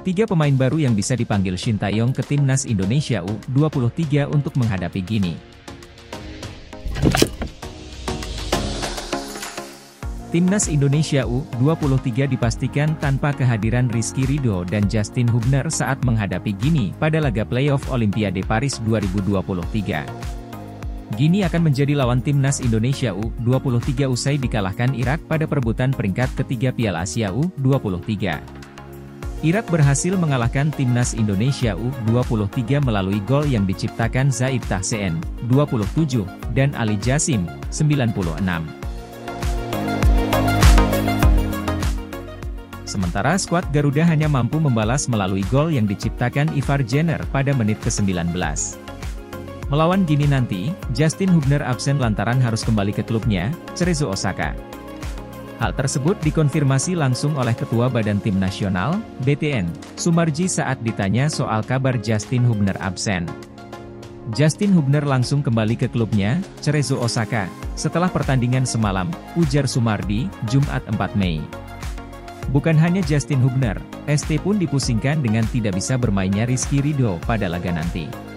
Tiga pemain baru yang bisa dipanggil Shin Taeyong ke timnas Indonesia U23 untuk menghadapi Gini. Timnas Indonesia U23 dipastikan tanpa kehadiran Rizky Ridho dan Justin Hubner saat menghadapi Gini pada laga playoff Olimpiade Paris 2023. Gini akan menjadi lawan timnas Indonesia U23 usai dikalahkan Irak pada perebutan peringkat ketiga Piala Asia U23. Irak berhasil mengalahkan timnas Indonesia U23 melalui gol yang diciptakan Zaid Tahsen, 27, dan Ali Jasim, 96. Sementara skuad Garuda hanya mampu membalas melalui gol yang diciptakan Ivar Jenner pada menit ke-19. Melawan Gini nanti, Justin Hubner absen lantaran harus kembali ke klubnya, Cerezo Osaka. Hal tersebut dikonfirmasi langsung oleh Ketua Badan Tim Nasional, BTN, Sumarji saat ditanya soal kabar Justin Hubner absen. Justin Hubner langsung kembali ke klubnya, Cerezo Osaka, setelah pertandingan semalam, ujar Sumardi, Jumat 4 Mei. Bukan hanya Justin Hubner, ST pun dipusingkan dengan tidak bisa bermainnya Rizky Ridho pada laga nanti.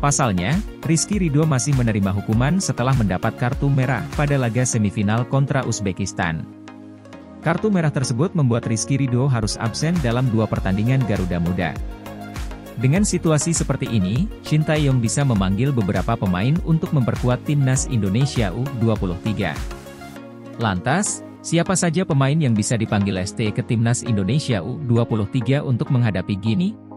Pasalnya, Rizky Ridho masih menerima hukuman setelah mendapat kartu merah pada laga semifinal kontra Uzbekistan. Kartu merah tersebut membuat Rizky Ridho harus absen dalam dua pertandingan Garuda Muda. Dengan situasi seperti ini, Shin Taeyong bisa memanggil beberapa pemain untuk memperkuat timnas Indonesia U23. Lantas, siapa saja pemain yang bisa dipanggil ST ke timnas Indonesia U23 untuk menghadapi Gini?